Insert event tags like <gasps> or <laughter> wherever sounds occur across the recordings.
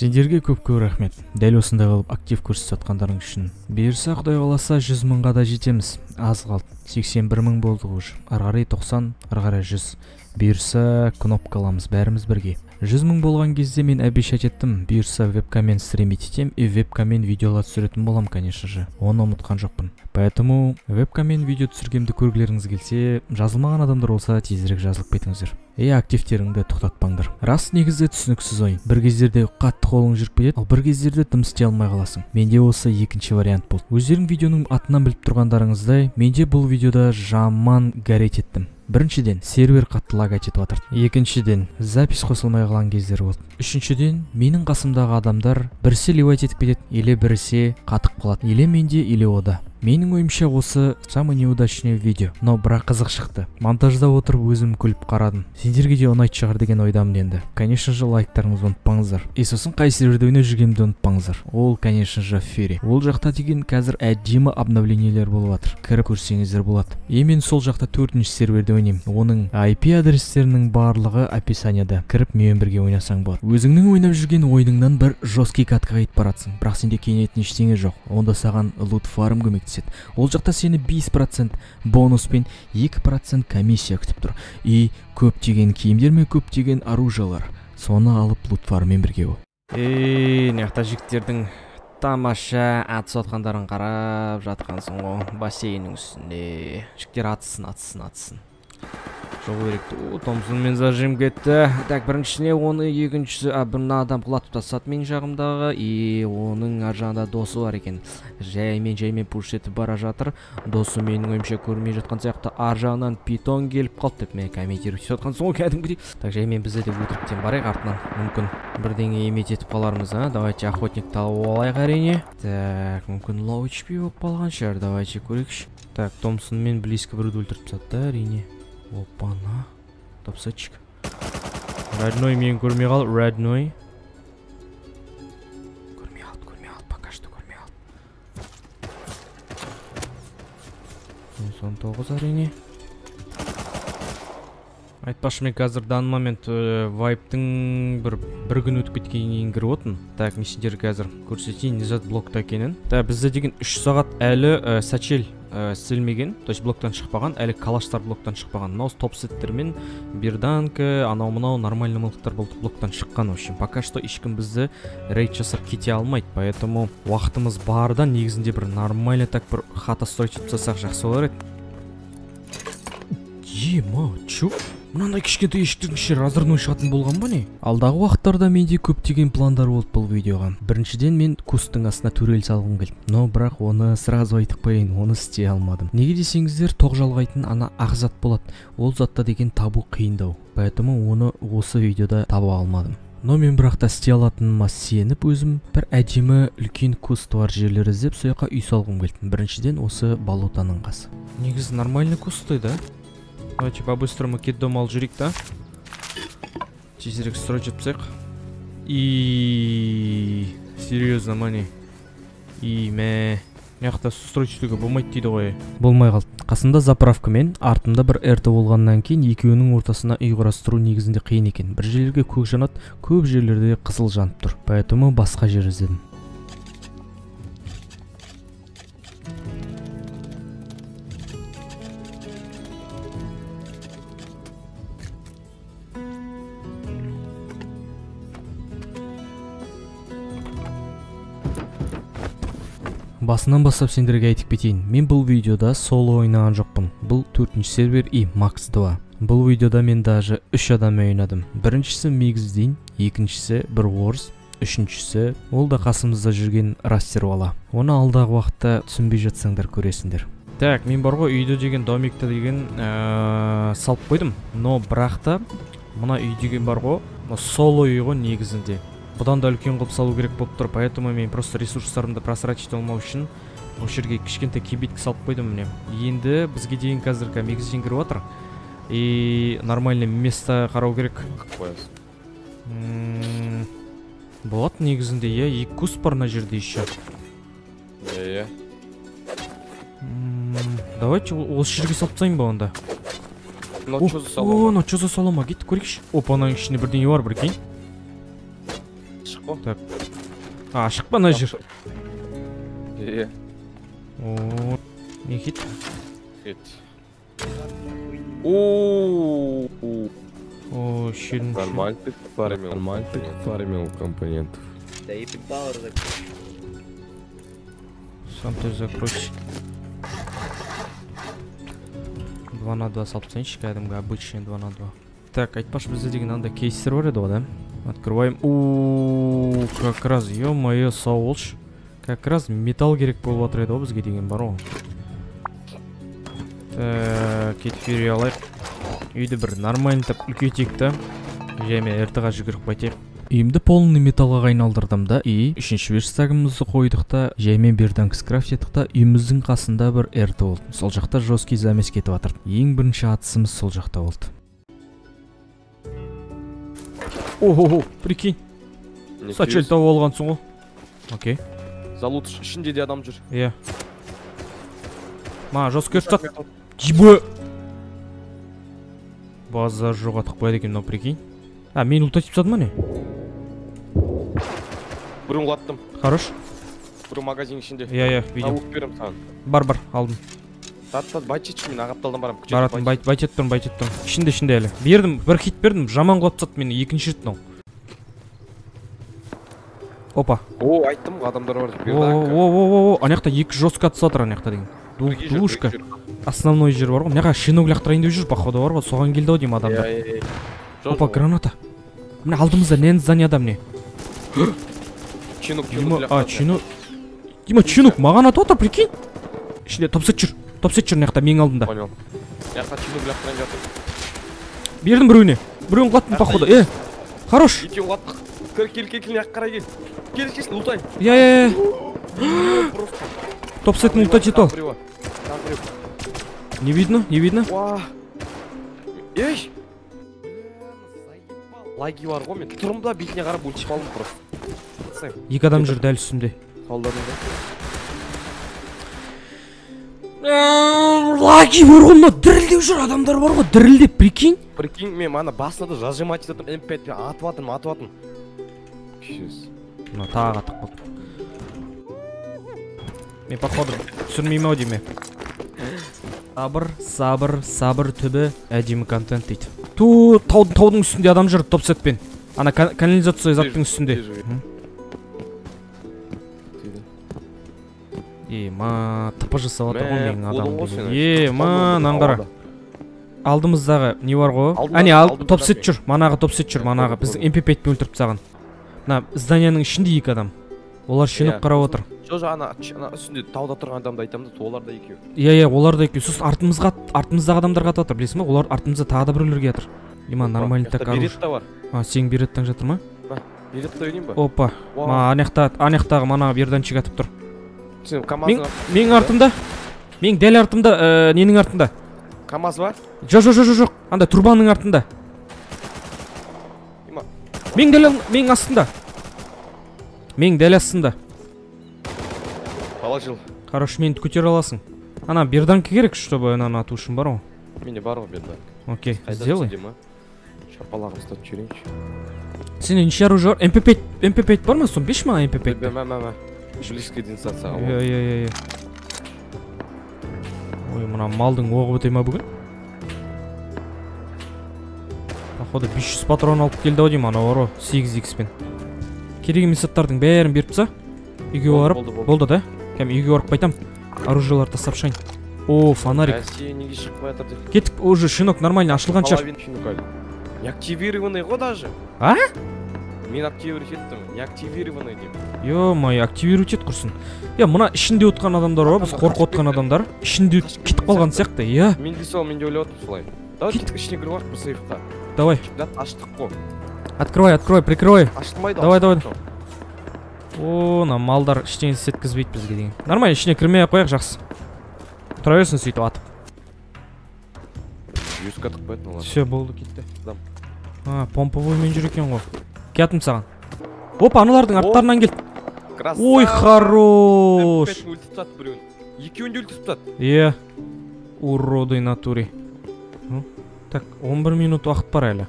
сендерге көп көп рахмет. Дәл осындай қылып актив көрсетіп жатқандарың үшін. Бұйырса құдай қаласа жүз мыңға да жетеміз. Аз қалды. Сексен бір мың болдық уже. Ары қарай тоқсан ары қарай жүз. Бұйырса кнопка аламыз бәріміз бірге. Жүз мың болған кезде мен обещать еттім бұйырса вебкаммен стримить етем. И вебкаммен видеолар түсіретін болам конечно же. Оны ұмытқан жоқпын. Поэтому вебкаммен видео түсіргенімді көргілеріңіз келсе жазылмаған адамдар болса тезірек жазылып кетіңіздер. И активтеріңді тоқтатпаңдар. Рас негізі түсініксіз ой. Бір кездерде қатты қолың жүріп кетеді ал бір кездерде дым істей алмай қаласың. Менде осы екінші вариант болды. Өздерің видеоның атынан біліп тұрғандарыңыздай менде бұл видеода жаман гореть еттім. Біріншіден сервер қатты лагать етіп жатыр екіншіден запись қосылмай қалған кездер болды. Үшіншіден менің қасымдағы адамдар бірсе ливать етіп кетеді или бірсе қатып қалады. Или менде или ода. Менің ойымша осы самый неудачный видео. Но бірақ қызық шықты. Монтаждап отырып өзім күліп қарадым. Сендерге де ұнайтын шығар деген ойдамын енді. Конечно же лайктарыңызды ұмытпаңыздар и сосын қай серверде ойнап жүргенімді ұмытпаңыздар ол конечно же фери. Ол жақта деген қазір әдемі обновлениелер болып жатыр. Кіріп көрсеңіздер болады. И мен сол жақта төртінші серверде ойнаймын. Оның IP адрестерінің барлығы описанияда. Кіріп менімен бірге ойнасаң болады. Өзіңнің ойнап жүрген ойыныңнан бір жесткий катка кетіп бара жатсың бірақ сенде киінетін ештеңе жоқ. Онда саған лут фарм көмектеседі ол жақта сені 5 процент бонуспен 2 процент комиссия күтіп тұр. И көптеген киімдер мен көптеген оружиялар. Соны алып лут фарммен бірге бол. Ей мына жігіттердің тамаша атысып жатқандарын қарап жатқансың ғой бассейннің үстінде. Жігіттер атысын атысын атысын. Шығу керек. О томсонмен зажим кетті. Так біріншісіне оны екіншісі а мына адам құлатып тастады менің жағымдағы. И оның ар жағында досы бар екен. Жаймен жаймен пуш етіп бара жатыр. Досы менің ойымша көрмей жатқан сияқты. Ар жағынан питон келіп қалды. Деп мені комментировать етіп жатқансың ғой кәдімгідей. Так жаймен біз де өтіріктен барайық артынан мүмкін бірдеңе иметь етіп қалармыз а? Давайте охотникті алып алайық әрине. Так мүмкін лоу hp болып қалған шығар. Давайте көрейікші. Так томпсонмен близко біреуді өлтіріп тастады әрине. Опа-на. Тапсачик родной мені көрмей қал родной. Көрмей қалды көрмей қалды пока что көрмей қалды он тоғыз әрине. Айтпақшы мен қазір данный момент вайптың бір бір күн өтіп кеткеннен кіріп отырмын. Так мен сендерге қазір көрсетейін не зат блокта екенін. Так бізде деген үш сағат әлі ә, сачель ә, істелмеген то есть блоктан шықпаған әлі калаштар блоктан шықпаған. Мынау топ сеттер мен берданка анау мынау нормальный мылтықтар блоктан шыққан в общем. Пока что ешкім бізді рейд жасап кете алмайды поэтому уақытымыз барда негізінде бір нормально так бір хата строить етіп тастасақ жақсы болар еді. Ема чё? Мынандай кішкентай есіктердің іші разрывной шығатын болған ба не? Алдағы уақыттарда менде көптеген пландар болды бұл видеоға. Біріншіден мен кусттың астына турель салғым келді. Но бірақ оны сразу айтып қояйын оны істей алмадым. Неге десеңіздер тоқ жалғайтын ана ақ зат болады. Ол затта деген табу қиындау. Поэтому оны осы видеода таба алмадым. Но мен бірақ та істей алатыныма сеніп өзім бір әдемі үлкен куст бар жерлер іздеп сол жаққа үй салғым келді. Біріншіден осы болотаның қасы. Негізі нормальный кусты да? Давайте по-быстрому дом алып жүрейік та тезірек жасайық и серьезно мане и мә мына строить етуге болмайды дейді ғой. Болмай қалды. Қасында заправка мен артымда бір эрто болғаннан кейін екеуінің ортасына үй құрастыру негізінде қиын екен. Бір жерлерге көк жанады көп жерлерде қызыл жанып тұр. Поэтому басқа жер басынан бастап сендерге айтып кетейін. Мен бұл видеода соло ойнаған жоқпын. Бұл төртінші сервер и макс 2 бұл видеода мен даже үш адаммен ойнадым. Біріншісі мегіздейн екіншісі бір орыс үшіншісі ол да қасымызда жүрген растер бала. Оны алдағы уақытта түсінбей жатсаңдар көресіңдер. Так мен бар ғой үйді деген домикті деген ә, салып қойдым. Но бірақ та мына үй деген бар ғой соло үй ғой негізінде. Бұдан да үлкен қылып салу керек болып тұр. Поэтому мен просто ресурстарымды просрать ете алмау үшін осы жерге кішкентай кибитка салып қойдым міне. Енді бізге дейін қазір мегізден кіріп жатыр и нормальный место қарау керек. Болады негізінде иә екі куст бар мына жерде еще. Иә иә давайте осы жерге салып тастайын ба онда? Мынау что за салон мынау что за салон ма кеттік көрейікші. Опа ананың ішінде бірдеңе бар прикинь. Қой так. А ашық па ана жер? Иә. о не хит. Кет. О, фармил. Фармил компонентов. Да и пауэр сам ты закройся. Два на два салып тастайыншы кәдімгі обычный два на два. Так айтпақшы бізде деген андай кейстер бар еді ғой да? Открываем. У как раз е мое сау болшы как раз металл керек болып жатыр еді ғой бізге деген бар ғой так алайық үйді бір нормальныйтып үлкейтейік та. Және рт ға жүгіріп қайтайық. Үйімді полный металлға айналдырдым да и үшінші верстагымызды қойдық та жаймен берданг скрафт еттік та үйіміздің қасында бір рт болды сол жақта жесткий замес кетіп жатыр ең бірінші атысымыз сол жақта болды. Охо прикинь. Сачель тауып алғансың ғой? Окей. Залут ішінде де адам жүр. иә. Маған жесткий ұстат Ебо! Базар жоғалтып қояды екен мынау прикинь. А мені ұлтатып тастады ма не? Біреуін құлаттым. хорош. Біреу магазин ішінде. иә иә Тауып беремін саған. бар бар алдым. Тат тат байт жетші мен ағапталдан барамын. Баратын байт байт байт етіп тұрмын байт етіп тұрмын ішінде ішінде әлі бердім бір хит бердім жаман құлап тастады мені екінші рет мынау опа О, айттым ғой адамдар бар. о о о о ана жақта екі жестко түсіп жатыр ана жақта деген жүр. основной жер бар ғой мына жаққа шиног лақтырайын деп жүр походу бар ғой соған келді ау деймін адамдар Иә, иә, иә. Опа граната міне алдымызда нен зданияда міне Чинук, <gasps> а, чинук. Дима, чинук маған атып отыр, прикинь. Ішінде топсет жүр. Топсет жүр мына жақта менің алдымда. Понял. Яққа чинук лақтырайын жатыр. Бердім біреуіне. Біреуін құлаттым походу. Э, хорош. Екеуін құлаттық. Кел, кел, кел, кел, яққа қарай кел. Кел, кел, лутайын. Я, я, я. <gasps> Просто. Топсетін ұлтать ет Там ол. біреуі. Там біреу. Не видно, не видно. Ей. Лаги бар ғой мен тұрмын да бетіне қарап өлшеп қалдым просто. Екі адам жүр дәл үстінде. қалдырдың да. Лаги бар ғой мына дірілдеп жүр адамдар бар ғой дірілдеп прикинь. Прикинь, мен ана басына да зажимать етіп М5 пен атып жатырмын, атып жатырмын. Мына тағы атып қалды. Мен походу түсірмеймін ау деймін. Сабыр, сабыр, сабыр түбі әдемі контент дейді. Ту таудың таудың үстінде адам жүр топсетпен. Ана кан- канализация заттың үстінде. Е, ма, тп жасап жатыр ғой менің қолың ғой адам. сенің. Е, ма, Қалмады, нан қара. ауада. Алдымыздағы не бар ғой? Әне, топсет не? жүр. Манағы топсет жүр, Е, манағы. Біздің көрдім. МП5 өлтіріп тастаған. Мына зданияның ішінде екі адам. Олар Иә. қарап отыр. Жо, жо, ана үстінде тауда тұрған адамды айтамын да, олар да екеу. Иә, иә, олар да екен. Сосын артымызға артымыздағы адамдарға атып жатыр, білесің ба? Олар артымызда тағы да біреулерге жатыр. Има нормальный так оружие. Берет та бар. А, сенің береттен жатыр ма? Берет та ойнайын ба? Опа. Ма, ана жақта, ана жақтағы мана берданчик атып тұр. Сен КамАЗ менің артымда. Менің дәл артымда, ә, ненің артында? КамАЗ бар? Жоқ, жоқ, жоқ, жоқ. Анда турбаның артында. Менің дәл менің астында. Менің дәл астында. Положил. Хорош, мені көтере аласың. Ана берданка керек, чтобы ананы ату үшін бар ғой. Менде бар ғой берді. Окей, сделай. Шапалағын ұстатып жіберейінші. Сенде неше оружие бар? МП5, МП5 бар ма? Соны берші маған МП5. Мә, мә, мә, мә. Близкий дистанцияға. Иә, иә, иә, иә. Ой, мына малдың оғы біте ма бүгін? Походу 500 патрон алып келді ау деймін анау бар ғой 8x пен. Керек емес заттардың бәрін беріп таста. Үйге барып, Болды, да? Кәм үйге барып қайтам. Оружиеларды тастап шығайын. О, фонарик. Россия неге шықпай жатыр деп. Кеттік, уже шинок нормально ашылған шығар. Не активированный ғой даже. А? Мен активировать еттім. Не активированный деймін. Ё-моё, активировать ет құрсын. Я мына ішінде отқан адамдар бар, біз қорқып отқан адамдар. Ішінде кетіп қалған сияқты, иә. Мен де сол, мен де ойлап отырмын солай. Давай Кет. кеттік ішіне кіріп алайық бір сейфқа. Давай, Да, аштық қой. открывай, открывай, прикрывай. Ашылмайды. Давай, давай. О, мына малдар ештеңе істеткізбейді бізге деген. Нормально, ішіне кірмей ақ қояйық жақсы. Тұра берсін сөйтіп атып. Юзка тықпайды олар. Все, болды, кетті. А, помповоймен жүр екен ғой келдім саған. Опа аналардың арттарынан келді. Ой хорош. Өлтіріп тастады біреуін екеуін де өлтіріп тастады. Иә уроды натуре. Так 11 минут уақыт бар әлі.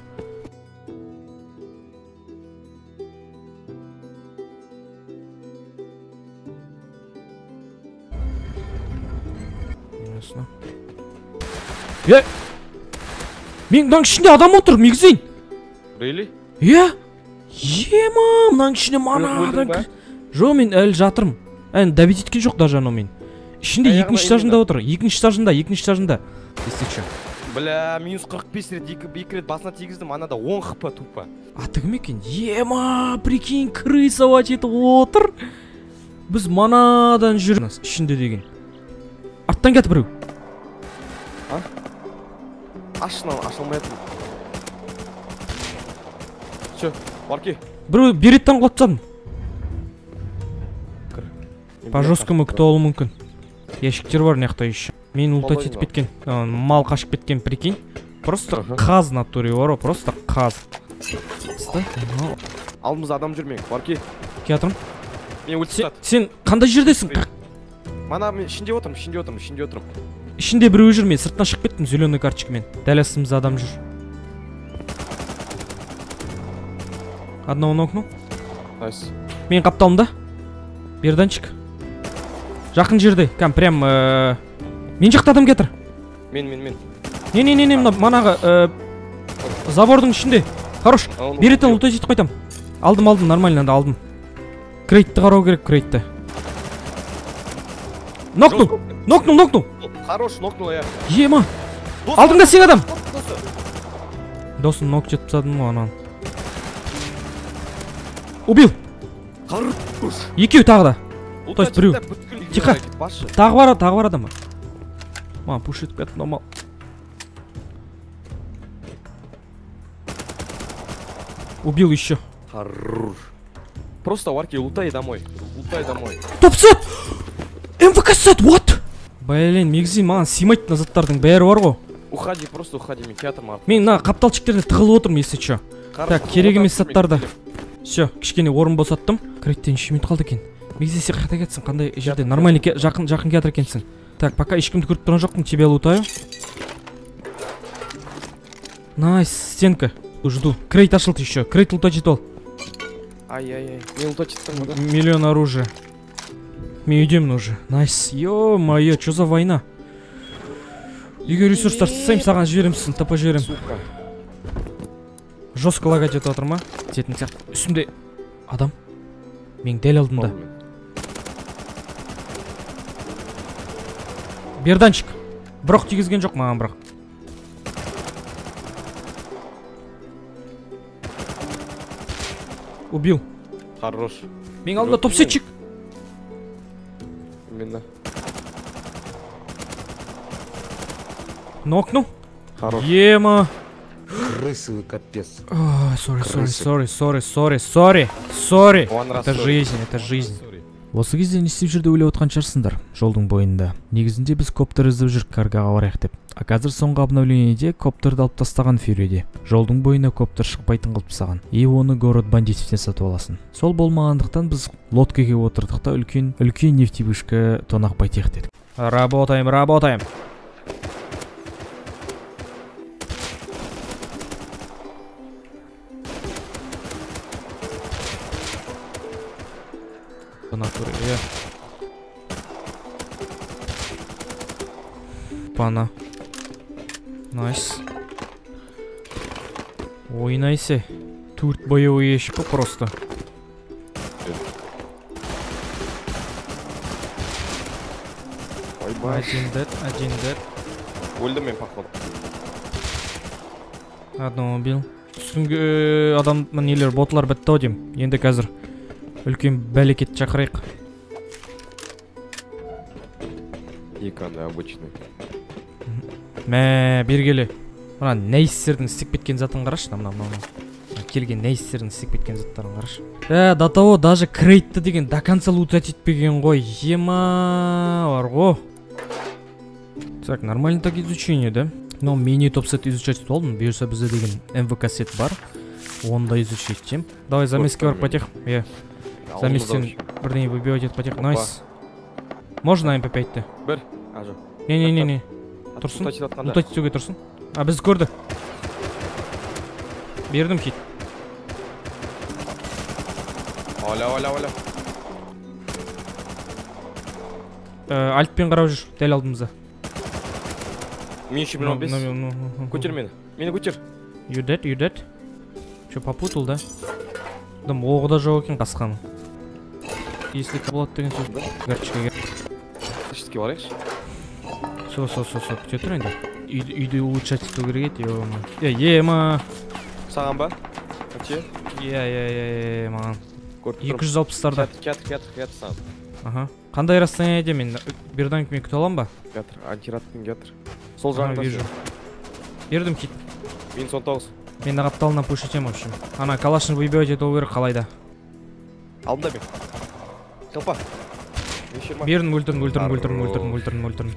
Е! Менің мынаның ішінде адам отыр мегзин рейли иә ема мынаның өлдің манадан жоқ мен әлі жатырмын. Әлі добить еткен жоқ даже анау мен. Ішінде екінші этажында отыр екінші этажында екінші этажында. Естекші Бля, минус 45 рет екі, екі рет басына тигіздім, анада 10 хп тупо. аты кім екен? Ема прикинь крыса етіп отыр. Біз манадан жүр ішінде деген. Арттан келді біреу. Аш мынаны, аша алмай жатырмын. Че, барки. біреу береттен құлатып тастадым по жесткому күтіп алуы мүмкін. Ящиктер бар мына жақта еще мен ултать Половина. етіп кеткен. Мал қашып кеткен прикинь. Просто қаз натуре бар ғой просто қаз. Алдымызда адам жүр мен, барки. келе жатырмын Мен өлтіп сен, қандай жердесің? Мана мен ішінде отырмын, ішінде отырмын, ішінде отырмын. ішінде біреу жүр мен сыртынан шығып кеттім зеленый карточкамен дәл астымызда адам жүр. Одного нокнул Найс. мен қапталмын да. Берданчик жақын жерде. Кәм прям э, мен жақта адам кетір. Мен, мен, мен. не не не не мына манағы э, забордың ішінде. Хорош. Аны береттен ұмытып лутать етіп қайтам. Алдым алдым нормально анда алдым. Крейтті қарау керек крейтті нокнул нокнул нокнул Хорош, нокнул я. ема алдыңда сен адам. Дос, досы. досын нок жетіп тастадым ғой ананы убил екеу тағы да Ұлта есть біреу. Тихо. тағы бар тағы бар адам бар маған пуш етіп кетті мынау мал убил еще. Просто варки, лутай домой. Лутай домой. топ сет мвк сет what блин мегзи маған сыймайды мына заттардың бәрі бар ғой Уходи, просто уходи, мен театрым артып. мен мына қапталчиктерде тығылып отырмын если че Так, керек емес заттарды. Все кішкене орын босаттым. Крейттен үш минут қалды екен. Мегзи сен қайда кетсің? Қандай жерде? Нормальный ке- жақын жақын келе жатыр екенсің. Так пока ешкімді көріп тұрған жоқпын. Тебя лутаю найс стенка. Жду. Крейт ашылды еще крейт лутать етіп ал Ай-яй-яй. Мен лутай жеттім ғой да. миллион оружия. Мен үйдемін уже найс. Ё мое че за война? Үйге ресурстар тастаймын саған жіберемін сосын тп жіберемін Сука. Жестко лагать етіп жатыр ма? Жететін сияқты. Үстімде адам. Менің дәл алдымда. Мен. берданчик бірақ тигізген жоқ маған бірақ. Убил. Хорош. менің алдымда топсетчик. Именно. нокнул. Хорош. ема. Крысы вы капец. сори сори сори сори сори сори сори. Это жизнь это жизнь. осы кезде не істеп жүр деп ойлап отқан шығарсыңдар жолдың бойында. Негізінде біз коптер іздеп жүрік каргаға барайық деп. А қазір соңғы обновлениеде коптерді алып тастаған фьюриде жолдың бойына коптер шықпайтын қылып тастаған. И оны город бандитовтен сатып аласың. Сол болмағандықтан біз лодкаге отырдық та үлкен үлкен нефтевышка қайтайық дедік. Работаем работаем. В натуре, иә пана. Найс. Төрт боевой ящик қой просто Ойбай. один дед один дед. Өлдім мен походу. одного убил. Үстіңгі адам нелер ботлар бітті ау деймін енді қазір үлкен бәлекет шақырайық. Екі андай обычный. мә бері келе мына нәйістердің істеп кеткен затын қарашы. Мына мына келген нәйістердің істеп кеткен заттарын қарашы. Ә до того даже крейтті деген до конца лутать етпеген ғой. Ема бар ғой так нормально так изучение да? Но мини топсет изучать етіп алдым бұйырса бізде деген мвк сет бар. Оны да изучить етемін давай замеске барып қайтайық иә заместен бірдеңе выбивать етіп қайтайық найс можно мп5 ті Бір. А, жоқ. не не не не Тұрсын. Лутать етуге тұрсын а бізді көрді бердім хит Оля, оля, оля. ә, альтпен қарап жүр дәл алдымызда Мен еще миллион бес. Көтер Көтер мені. Мені көтер. You dead, you dead? Че, попутал, да? Дым оғы да жоқ екен қасқаның. Если болады деген сөз. Горчикаға Шетке барайықшы. Со, со, со, со, күте тұр енді. Үйді, улучшать ету керек еді, ема. Е, ема. Саған ба? Қанша? Иә, иә, иә, иә, маған. Көріп 260-тарда. Кятыр, кятыр, кятыр саған. Аха. Қандай расстояние мен бердан мен күте аламын ба? Кятыр, антиратпен кятыр. Сол жағында. вижу. Бердім кит. Мен 19. Мен de қапталына пуш етемін, в общем. Ана калашын выбивать ету керек қалайда. Алдымда мен. Ма? Бердім, өлтірдім, өлтірдім, өлтірдім, өлтірдім, өлтірдім, өлтірдім.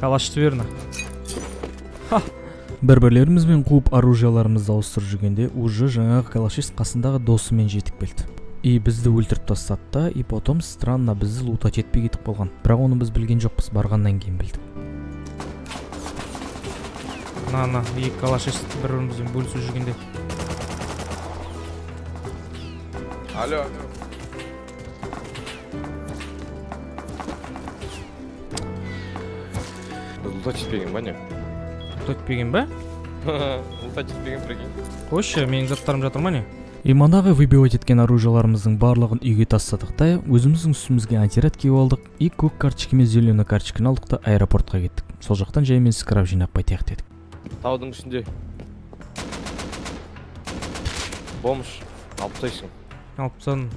Калашты берді. бір бірлерімізбен қуып оружияларымызды ауыстырып жүргенде уже жаңағы калашист қасындағы досымен жетіп келді и бізді өлтіріп тастады да и потом странно бізді лутать етпей кетіп қалған бірақ оны біз білген жоқпыз барғаннан кейін білдік мына ана екі калашист бір бірімізбен бөлісіп жүргенде Алло. Біз лутать етпеген ба не? өтпеген ба Лутать етпеген прикинь. қойшы менің заттарым жатыр ма не и манағы выбивать еткен оружияларымыздың барлығын үйге тастадық та өзіміздің үстімізге антирад киіп алдық и көк карточка мен зеленый карточканы алдық та аэропортқа кеттік сол жақтан жаймен скраб жинап қайтайық дедік Таудың ішінде. Бомж. Алып тастайсың. алып тастадым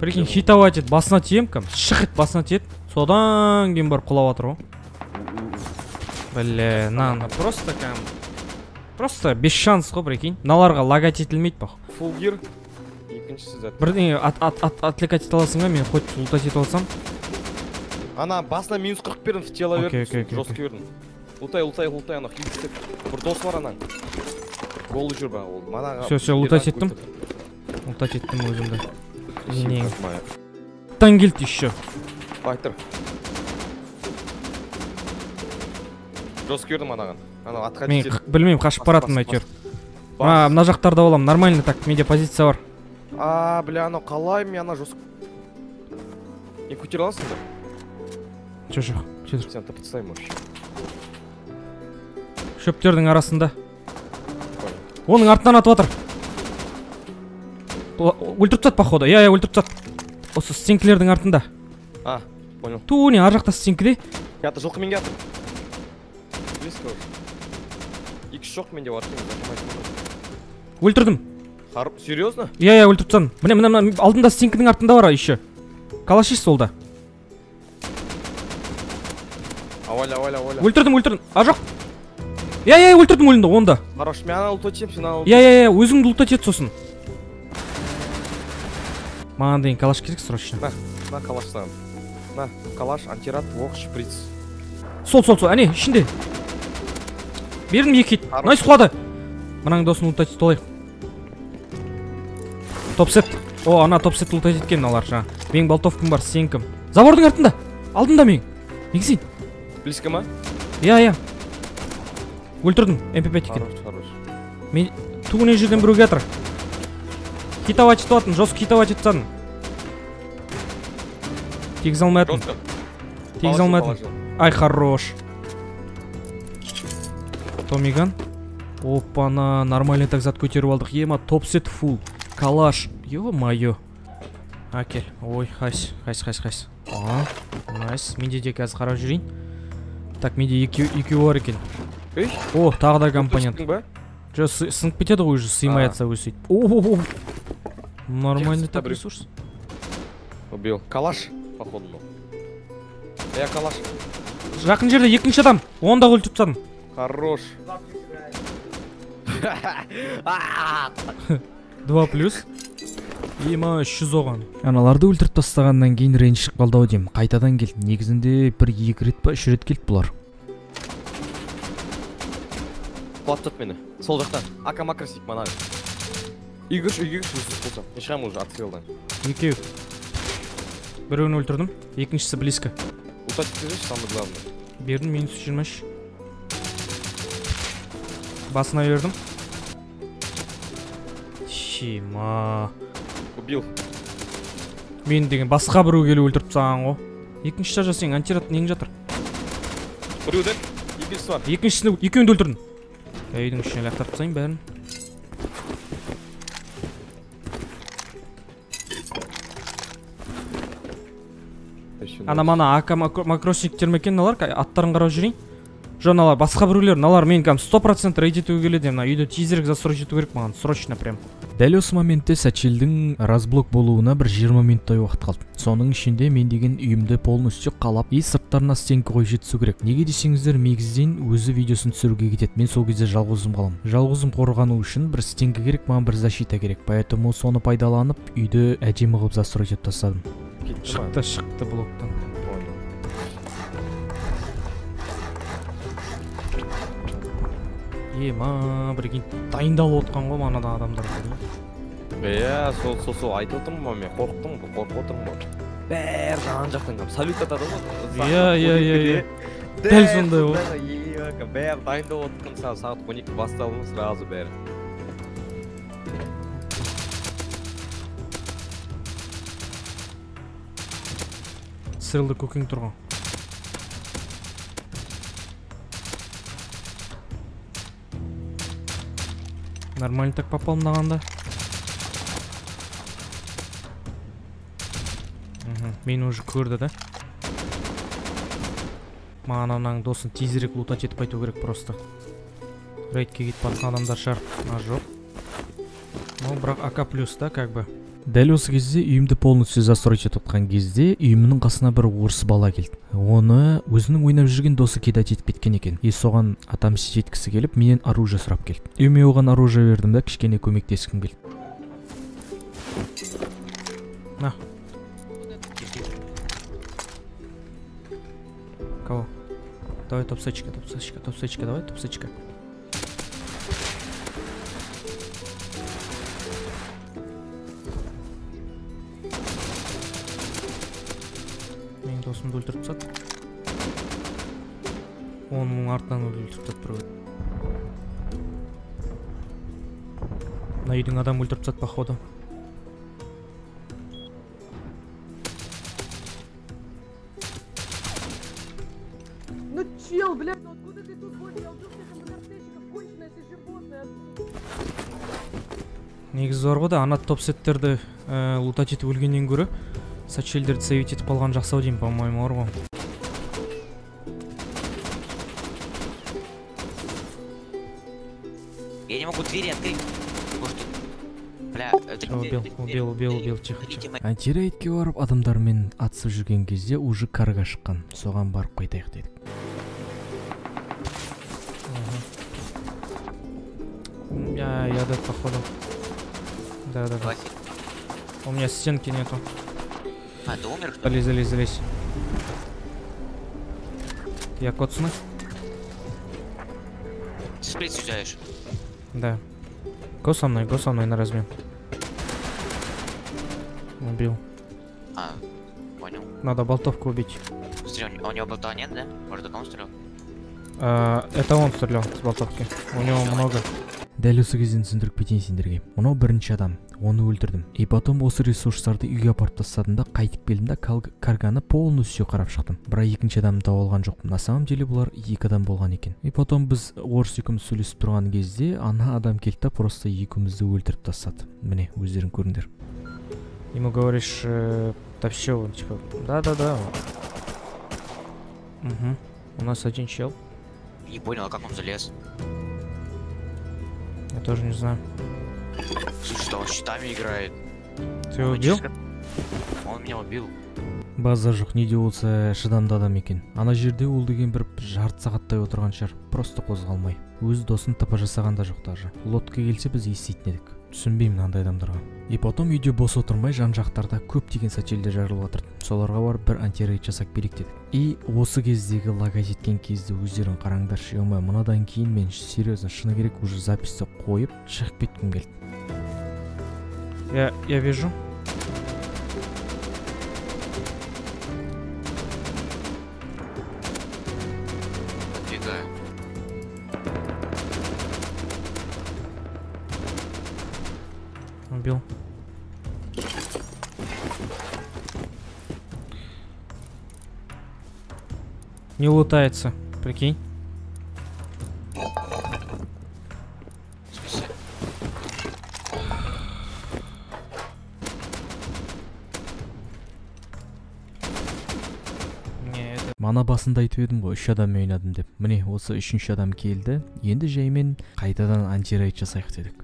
прикинь хитовать ет басына тием кәм шық ет басына тиеді содан кейін барып құлап жатыр ғой бля мына просто кәм просто без шанс қой прикинь мыналарға лагать етілмейді. Екіншісі зат. бірдеңе от, от, от, отвлекать ете аласың ба мен хоть лутать етіп алсам Ана басына минус 40 бердім в тело бердім. Жестко бердім. Лутай, лутай, лутай, ана хит істеп. Бір дос бар анаң. Голы жүр ба ол. Манаға. Всё, всё, лутать еттім. лутать еттім өзімді Не. Не. тан келді еще Байтыр. Жестко бердім анаған. Ана атқа мен білмеймін қашып бас, әйтеуір Бас. а мына жақтарда боламын нормально так менде позиция бар А, бля, анау қалай мен ана жестко. Не көтере аласың ба? жоқ жоқ Сен тапа тастаймын вообще. шөптердің арасында оның артынан атып жатыр өлтіріп тастады походу иә иә өлтіріп тастады осы стенкілердің артында А, понял. ту не ар жақта стенкіде Кятыр, жылқымен кятыр. Икс жоқ менде бар өлтірдім. Серьезно? иә иә өлтіріп тастадым міне міне мына алдында стенкінің артында бар еще. Калашист сол да Аваля, аваля, аваля. өлтірдім өлтірдім а жоқ иә иә өлтірдім өлімді оны да. Хорош, мен ана ұлт өтсем, сен иә иә иә өзіңді лутать ет сосын маған деген калаш керек срочно. На, калаш саған. На, калаш, антирад, оқ, шприц. сол сол сол. Әне ішінде бердім екі хит найс құлады. Мынаның досын лутать етіп алайық топсет о ана топсетті лутать еткен мыналар жаңа. Менің болтовкам бар сенікім забордың артында. Алдында менің негізін Близко ма? иә иә. Өлтірдім мп5 екен. Мен мына жерден біреу келатыр хитовать етіп жатырмын жестко хитовать етіп тастадым тигізе алмай жатырмын тигізе алмай жатырмын ай хорош. Томиган опана нормальный так зат көтеріп алдық ема топсет фул. Калаш. Ё моё әкел ой қайсы қайсы қайсы қайсы а найс. Менде де қазір қарап жүрейін так менде екеу екеуі бар екен о тағы да компонент. Жоқ сы- сынып кетеді ғой уже сыймай жатса өзі сөйтіп о нормальный так ресурс. Убил. Калаш, походу. ну. Я калаш. жақын жерде екінші адам. Оны да өлтіріп тастадым. Хорош. <laughs> два плюс ема үш жүз оған аналарды өлтіріп тастағаннан кейін шығып қалды ау деймін қайтадан келді негізінде бір екі рет па үш рет келді бұлар Құлатып мені. Сол жақтан. Ака макро сейіп манағы. Үйге кірші, үйге кірші, өзсіз болсам. Не шығамын уже отстрелдан. екеу біреуін өлтірдім екіншісі близко Лутать етсеңші, самое главное. бердім минус жиырма үш басына бердім. Шима Убил. мен деген басқа біреу келіп өлтіріп тастаған ғой. Екінші жаса сенің антират нең жатыр? Біреу деп? екіншісі бар. Екіншісін екеуін де өлтірдім. Үйдің ішіне лақтырып тастайын бәрін. Ана мана макро- макросниктер ме екен мыналар аттарын қарап жүрейін. Жо мыналар басқа біреулер мыналар мен кәдімгі сто процент рейд етуге келеді мына үйді тезірек застройить ету керек маған срочно прям. Дәл осы моментте сәчелдің разблок болуына бір 20 минуттай уақыт қалды. Соның ішінде мен деген үйімді полностью қалап и сырттарына стенка қойып жеткізу керек. Неге десеңіздер мегізден өзі видеосын түсіруге кетеді. Мен сол кезде жалғыз өзім қаламын. Жалғыз өзім қорғану үшін бір стенка керек маған бір защита керек. Поэтому соны пайдаланып үйді әдемі қылып застроить етіп тастадым. Шықты шықты блоктан. Ема прикинь дайындалып отқан ғой манада адамдар иә сол сол сол айтып отырмын ғой мен қорықтым ғой қорқып отырмын ғой бәрі жан жақтан кәдімгі салют атады ғой Иә, иә, иә, иә. Дәл сондай ғой. ғой бәрі дайындап отқан сағат сағат он екі басталды ма сразу бәрі сырылды көкең тұрған нормально так попал мынаған да Мгм, мені уже көрді да маған ананың досын тезірек лутать етіп қайту керек просто рейдке кетіп жатқан адамдар шығар а жоқ ну бірақ ака плюс да как бы Дәл осы кезде үйімді полностью застроить етіп отқан кезде үйімнің қасына бір орыс бала келді. Оны өзінің ойнап жүрген досы кидать етіп кеткен екен. И соған отомстить еткісі келіп менен оружие сұрап келді. И мен оған оружие бердім да кішкене көмектескім келді. На. Кого? Давай топсечка топсечка топсечка давай топсечка досымды өлтіріп тастады оның артынан өлтіріп тастады біреу мына үйдің адамы өлтіріп тастады походу Ну чел, блядь, ну откуда ты тут будешь? Я убил всех МНРТщиков, конченое ты животное. негізі бар ғой да ана топсеттерді ә, лутать етіп өлгеннен гөрі сачелдерді сейвить етіп қалған жақсы ау деймін по моему бар ғой Я не могу двери открыть. Потому что... Бля, это... убил убил убил убил тихо Видите, тихо. Мы- антирейдке барып адамдармен атысып жүрген кезде уже карға шыққан. Соған барып қайтайық дедік. Мгм. я я да походу. Да да да. Согласен. у меня стенки нету. А, ты умер, что ли? залезь залезь залезь я коцну Ты шприц взяешь. да го со мной го со мной на размен убил А, понял. надо болтовку убить у него- у него болта нет, да? Может, он стрелял? А, это он стрелял с болтовки у него много дәл осы кезден түсіндіріп кетейін сендерге. Мынау бірінші адам. Оны өлтірдім. И потом осы ресурстарды үйге апарып тастадым да қайтып келдім да карганы полностью қарап шықтым. Бірақ екінші адамды тауып алған жоқпын на самом деле бұлар екі адам болған екен. И потом біз орыс екеуміз сөйлесіп тұрған кезде ана адам келді да просто екеумізді өлтіріп тастады. Міне өздерің көріңдер. Ему говоришь э, да все типа да да да угу. у нас один чел. Не понял, а как он залез? Тоже не знаю. Слушай, да он щитами играет. ты его Он убил? Он меня убил. база жоқ не де болса шыдамды адам екен. Ана жерде ол деген бір жарты сағаттай отырған шығар. Просто қозғалмай. Өз досын тп жасаған да жоқ даже. Лодка келсе біз еститін едік. Түсінбеймін андай адамдарға. И потом үйде бос отырмай жан жақтарда көптеген сачелдер жарылып жатыр соларға барып бір антирейд жасап берейік дедік и осы кездегі лага жеткен кезде өздерің қараңдаршы ема мынадан кейін мен серьезно шыны керек уже записьті қойып шығып кеткім келді. Я я вижу. убил. Не лутается, прикинь. мана басында айтып едім ғой үш адаммен ойнадым деп міне осы үшінші адам келді енді жаймен қайтадан антирейд жасайық дедік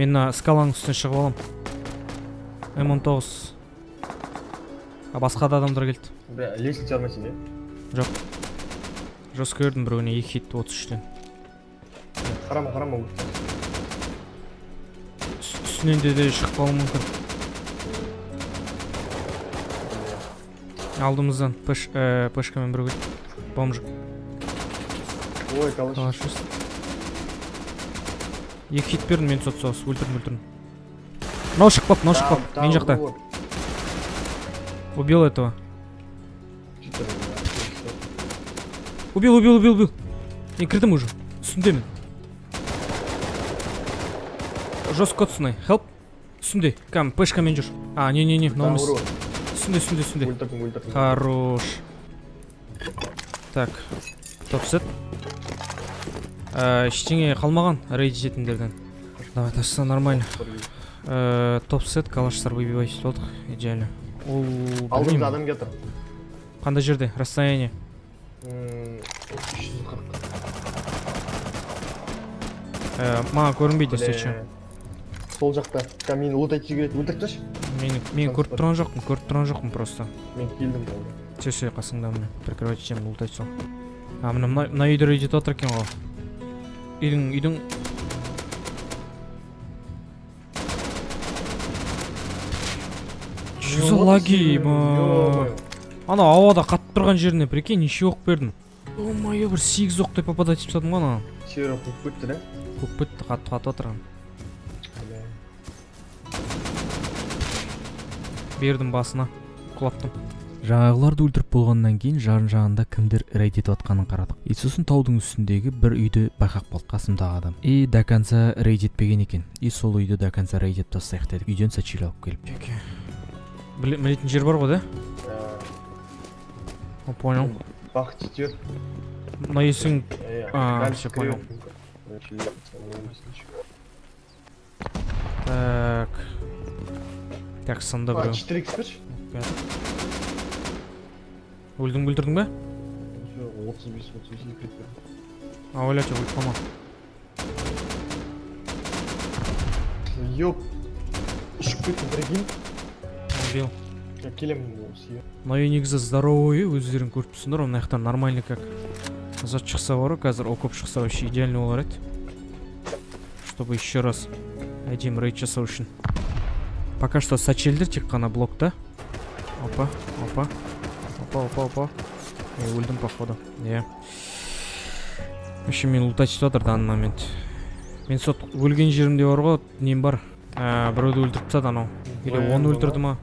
мен мына скаланың үстіне шығып аламын. М он тоғыз. А басқа да адамдар келді. Бля лестница бармайсың иә жестко көрдім біреуіне екі хит отыз үштен. Қарама қарама Үс- үстінен де де шығып қалуы мүмкін. Алдымыздан пш ә, пшкамен біреу келді. Бомжик ой калаш. Екі хит бердім мен сот соғыс. Өлтірдім өлтірдім. Мынау шығып қалыпты мынау шығып қалыпты мен жақта. убил этого. Убил убил убил убил. Мен кірдім уже. Үстіндемін жестко отсынай хелп үстінде кәм пшкамен жүр а не не не мынау емес үстінде үстінде үстінде Хорош. Так. Топсет. Ештеңе қалмаған рейд жететіндерден. Давай ташса нормально. Ә, топсет калаштар выбивай сөйтіп алдық. Идеально. Ол білмеймін. адам келатыр Қандай жерде? Расстояние. Ә, маған көрінбейді встреча. Сол жақта кәм мені лутайтшы келеді өлтіріп тасташы Мен мен көріп тұрған жоқпын, көріп тұрған жоқпын просто. мен келдім Все, все, қасыңда міне. Прикрывать етемін, лутать сол. А, мына мына үйде рейд жатыр екен ғой. Үйдің үйдің жүзі лаги ана ауада қатып тұрған жеріне прикинь неше оқ бердім. О мое бір сегіз оқтай попадать етіп тастадым ғой ана. Серия қуып кетті да көк бітті қатты қатып отырған Бля. бердім басына. Құлаттым жаңағыларды өлтіріп болғаннан кейін жан жағында кімдер рейд етіп жатқанын қарадық. И сосын таудың үстіндегі бір үйді байқап қалдық қасымдағы адам. И до конца рейд етпеген екен. И сол үйді до конца рейд етіп тастайық дедік. Үйден сачили алып келіп. Біле- білетін жер бар ғой да? Понял. Бақ тетер мына есің Э, кривой. понял. Так. Так сынды А, біреу 4x берші өлдің бүлдірдің ба Всё, 35 35 екі рет бердім. а ойлашы өліп қалма ёп ұшып кеттім прикинь убил Я келемін осы мына үй негізі здоровый үй өздерің көріп тұрсыңдар ғой мына жақтан нормальный как зат шықса бар ғой қазір окоп шықса вообще идеальный болар еді чтобы еще раз әдемі рейд жасау үшін пока что сачельдер тек қана блокта опа опа Опа опа опа е өлдім походу. Иә вообще мені лутать етіп жатыр данный момент. Мен сот өлген жерімде бар ғой нем бар. Ә, біреуді өлтіріп тастады анау или оны өлтірді ма.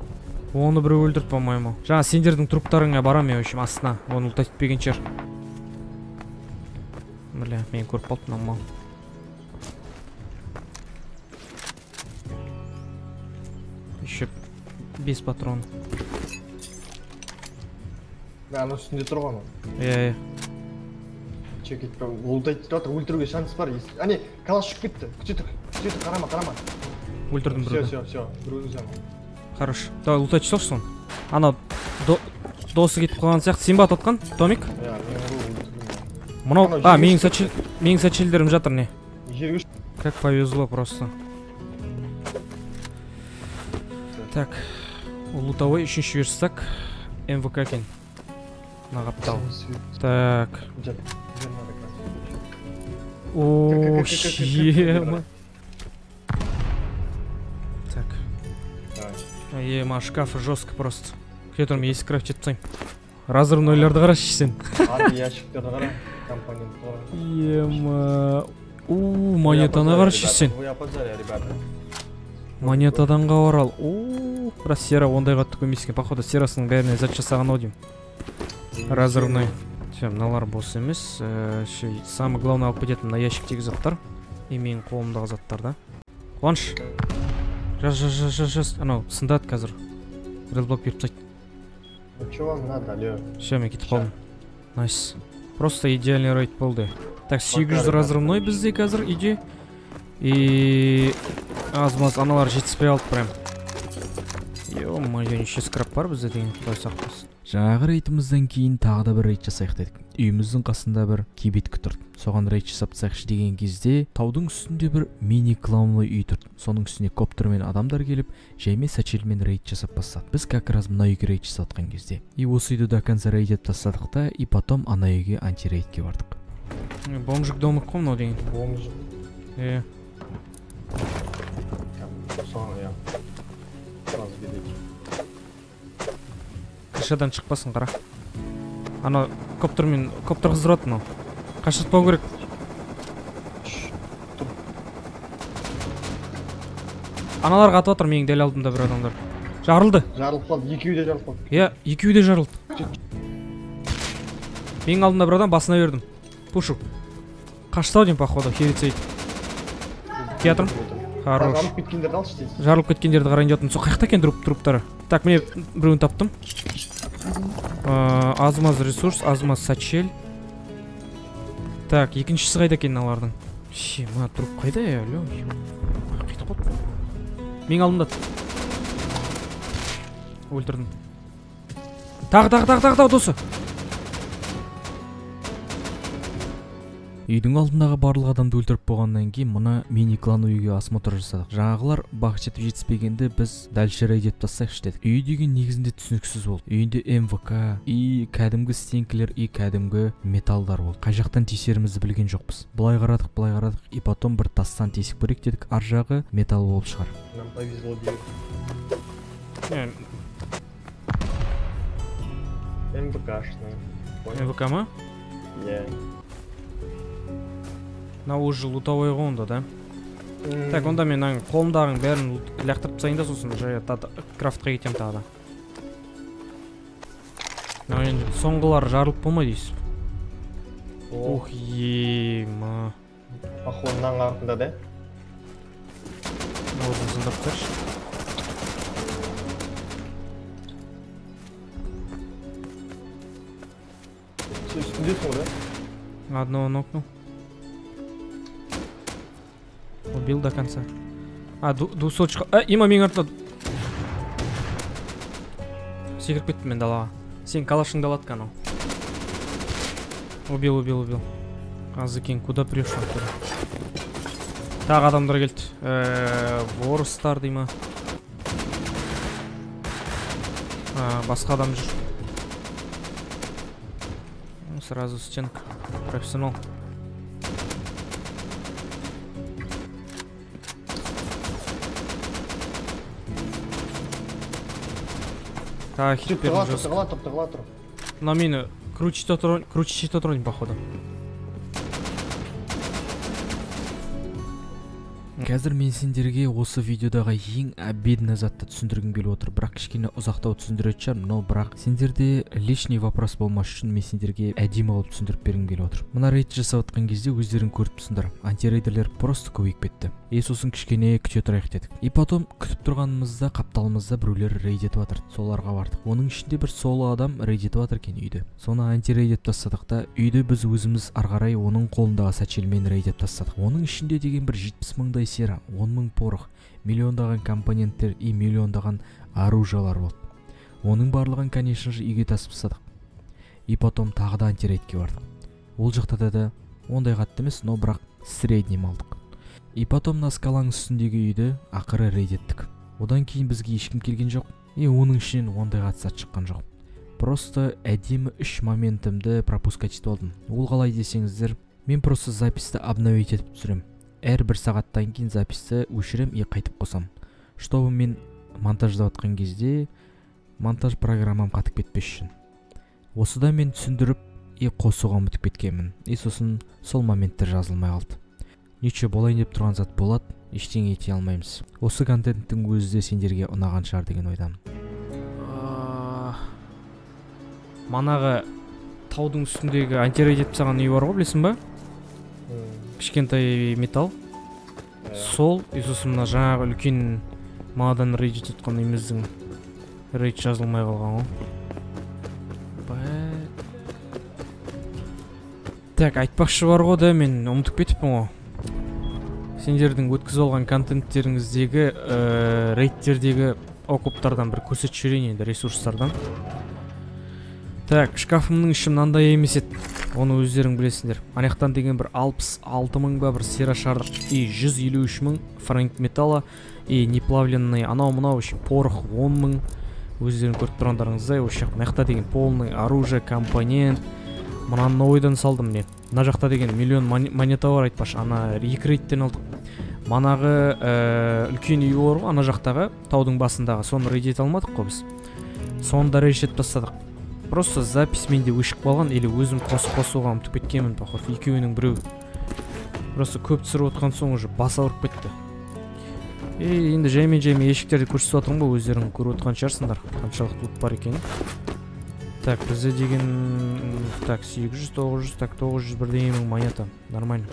Оны біреу өлтірді по моему жаңа сендердің труптарыңа барамын мен в общем астына оны лутать етпеген шығар бля мені көріп мына мал. Еще бес патрон. Ана үстінде тұр ғой ана иә иә чек етпе лутайтып жатыр өлтіруге шанс бар әне калаш ұшып кетті күте тұр күте тұр қарама қарама өлтірдім все біреуді все все біреуді жаңа хорош. Давай лутать салшы соны ана до- досы кетіп қалған сияқты сен ба атқан томик иә мынау Анау а менің сачел менің сачельдерім жатыр не. Жерге как повезло просто. Так. Лутовой үшінші верстак мвк екен мына қаптал так о ема так. Ема шкафы жестко просто күте тұрмын есік крафт етіп тастаймын разрывнойларды қарашы сен ары ящиктерді қара компонент қара ема у монетаны қарашы сен вы опоздали ребята монетадан орал у бірақ сера ондай қатты көмейсіз екен походу серасының бәріне зат жасаған ау деймін разрывной все мыналар бос емес э, еще самый главный алып кететін мына ящиктегі заттар и менің қолымдағы заттар да қуаныш жаз жаз жаз жаз жаз анау сындады қазір редблок беріп тастайды ну че вам надо алло все мен кетіп қалдым найс просто идеальный рейд болды так сегіз жүз ребята. разрывной бізде қазір үйде и аз маз аналар жетіспей алды прям е мое үйде неше скрап бар бізде деген құдай сақтасын Жаңағы рейдімізден кейін тағы да бір рейд жасайық дедік. Үйіміздің қасында бір кибитка тұрды. Соған рейд жасап тастайықшы деген кезде таудың үстінде бір мини клановый үй тұрды. Соның үстіне коптермен адамдар келіп жайме сачельмен рейд жасап бастады. Біз как раз мына үйге рейд жасап жатқан кезде. И осы үйді до конца рейдеп тастадық та и потом ана үйге антирейдке бардық. Бомжик домик қой мынау деген? Бомж иә крышадан шықпасын қара ана коптермен коптер қыздырады мынау. Қашыртпау керек. Аналарға атып жатыр менің дәл алдымда бір адамдар. Жарылды. Жарылып қалды екеуі де жарылып қалды. Иә екеуі де жарылды. Менің алдымда бір адам басына бердім. Пушу. Қашты ау деймін походу херицейд келе жатырмын хорош. Алып кеткендерді алшы тез жарылып кеткендерді қарайын деп жатырмын. Сол қай жақта екен труп труптары? Так міне біреуін таптым. Ыыы аз маз ресурс аз маз сачель. Так екіншісі қайда екен мыналардың ше мына труп қайда е алло? Қайтып қалды менің алдымда. Өлтірдім. Тағы тағы тағы тағы досы. Үйдің алдындағы барлық адамды өлтіріп болғаннан кейін мына мини клан үйге осмотр жасадық. Жаңағылар бақ жетіп жетіспегенде біз дальше рейд етіп тастайықшы дедік. Үй деген негізінде түсініксіз болды. Үйінде мвк и кәдімгі стенкілер и кәдімгі металдар болды. Қай жақтан тиісерімізді білген жоқпыз. Былай қарадық былай қарадық и потом бір тастан тесік көрейік дедік. Ар жағы металл болып шығар. Нам повезло дейік МВКшный мвк ма? Иә мынау уже лутовой ғой онда да? Так онда мен мына қолымдағының бәрін лақтырып тастайын да сосын жай та- крафтқа кетемін тағы. Да мынау енді соңғылары жарылып болмайды дейсіз? Ух ема. Походу мынаның артында да аузын сындырып да? Одного нокнул. убил до конца а ду- двухсотчика а има менің артымда секіріп кеттім мен далаға сен калашыңды алады анау убил убил убил азыкин куда прешь оттуда тағы адамдар келді Э, ворстар дей ма А, басқа адам жүр Ну, сразу стенка профессионал Так хит тығыла бердім тұр жестко тығыла тұр тығыла тұр мына мені крутить отыр крутить отыр походу. Қазір мен сендерге осы видеодағы ең обидный затты түсіндіргім келіп отыр. Бірақ кішкене ұзақтау түсіндіретін шығармын. Но бірақ сендерде лишний вопрос болмас үшін мен сендерге әдемі қылып түсіндіріп бергім келіп отыр. Мына рейд жасап жатқан кезде өздерің көріп тұрсыңдар. Антирейдерлер просто көбейіп кетті. И сосын кішкене күте тұрайық дедік. И потом күтіп тұрғанымызда қапталымызда біреулер рейд етіп жатыр. Соларға бардық. Оның ішінде бір соло адам рейд етіп жатыр екен үйді соны антирейд етіп тастадық та үйді біз өзіміз ары қарай оның қолындағы сачельмен рейд етіп тастадық. Оның ішінде деген бір жетпіс мыңдай сера он мың порох миллиондаған компоненттер и миллиондаған оружиялар болды. Оның барлығын конечно же үйге тасып тастадық. И потом тағы да антирейдке бардық. Ол жақта да да ондай қатты емес но бірақ среднем алдық. И потом мына скаланың үстіндегі үйді ақыры рейд еттік. Одан кейін бізге ешкім келген жоқ. И оның ішінен ондай қатты зат шыққан жоқ просто әдемі үш моментімді пропускать етіп алдым. Ол қалай десеңіздер мен просто записьті обновить етіп түсіремін. Әр бір сағаттан кейін записьті өшірем и қайтып қосам. Чтобы мен монтаждап жатқан кезде монтаж программам қатып кетпес үшін. Осыда мен түсіндіріп и қосуға ұмытып кеткенмін. И сосын сол моменттер жазылмай қалды. Ничего болайын деп тұрған зат болады ештеңе ете алмаймыз. Осы контенттің өзі де сендерге ұнаған шығар деген ойдамын. Манағы таудың үстіндегі тастаған үй бар ғой білесің ба? Кішкентай металл. Сол и сосын мына жаңағы үлкен манадан рейд етіп жатқан үйіміздің рейд жазылмай қалған ғой. Так айтпақшы бар ғой да мен ұмытып кетіппін ғой. Сендердің өткізіп алған контенттеріңіздегі ә, рейдтердегі окуптардан бір көрсетіп жіберейін енді ресурстардан. Так шкафымның іші мынандай емес еді. Оны өздерің білесіңдер. Ана жақтан деген бір алпыс алты мың ба бір серошардық и жүз елу үш мың франк металла и неплавленный анау мынау вообще порох он мың. Өздерің көріп тұрғандарыңыздай осы жақ мына жақта деген полный оружие компонент. Мынаны ойдан салдым не мына жақта деген миллион моне- монета бар айтпақшы ана екі рейдтен алдық. Манағы ә, үлкен үй бар ғой ана жақтағы таудың басындағы. Соны рейд ете алмадық қой біз. Соны да тастадық. Просто запись менде өшіп қалған или өзім қосып қосуға ұмытып кеткенмін походу екеуінің біреуі. Просто көп түсіріп отқан соң уже бас ауырып кетті. И енді жаймен жаймен ешіктерді көрсетіп жатырмын ғой өздерің көріп отқан шығарсыңдар қаншалықты лут бар екенін. Так бізде деген так сегіз жүз тоғыз жүз так тоғыз жүз бірдеңе мың монета. Нормально.